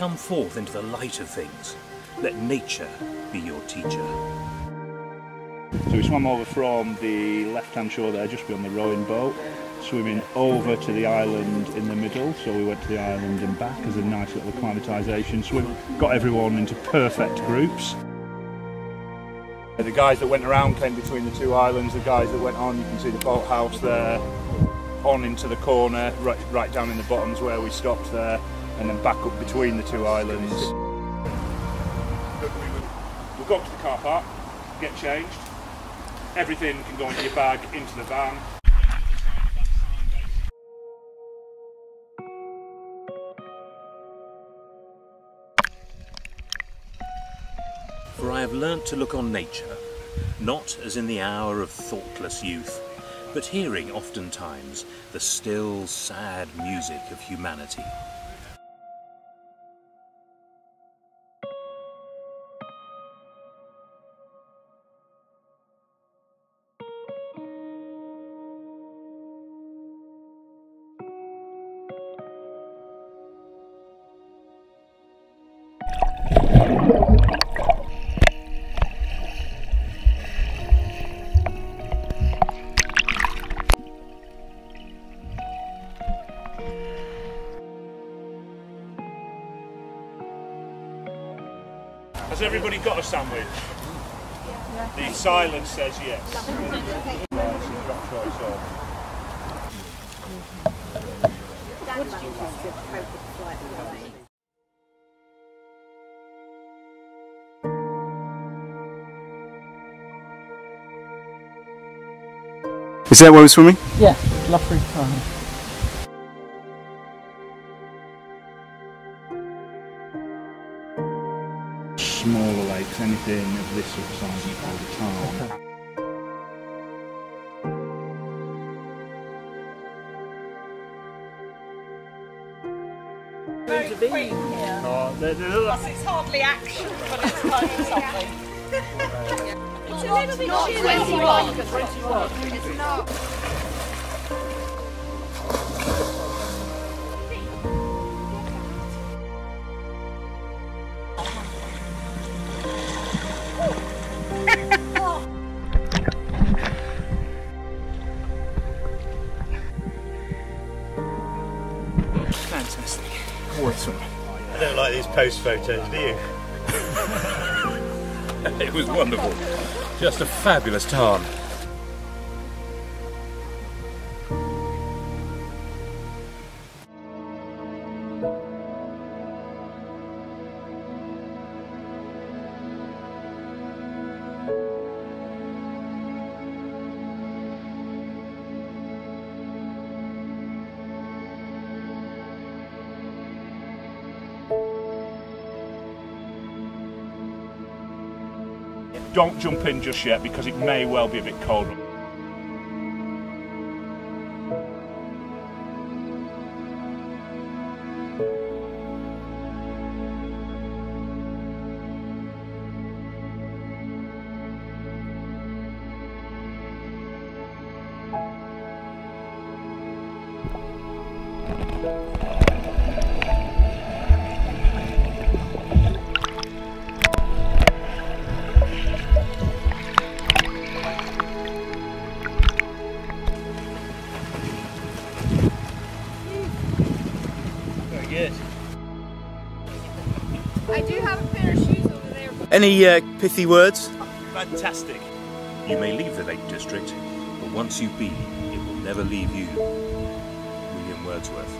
come forth into the light of things. Let nature be your teacher. So we swam over from the left-hand shore there, just beyond the rowing boat, swimming over to the island in the middle. So we went to the island and back as a nice little acclimatisation swim. Got everyone into perfect groups. The guys that went around came between the two islands. The guys that went on, you can see the boathouse there, on into the corner, right, right down in the bottoms where we stopped there, and then back up between the two islands. We'll go up to the car park, get changed. Everything can go into your bag, into the van. For I have learnt to look on nature, not as in the hour of thoughtless youth, but hearing oftentimes the still, sad music of humanity. Has everybody got a sandwich? The silence says yes. Is that where we're swimming? Yeah, Loughrigg Tarn. Smaller lakes, anything of this sort of size you call the tarn. Oh, they're- they're- It's hardly action, but it's kind of something. It's a little bit chilly. It's not. I don't like these post photos, do you? It was wonderful. Just a fabulous tarn. Don't jump in just yet because it may well be a bit cold. Very. I do have a pair of shoes over there. Any uh, pithy words? Fantastic. You may leave the Lake District, but once you've been, it will never leave you. William Wordsworth.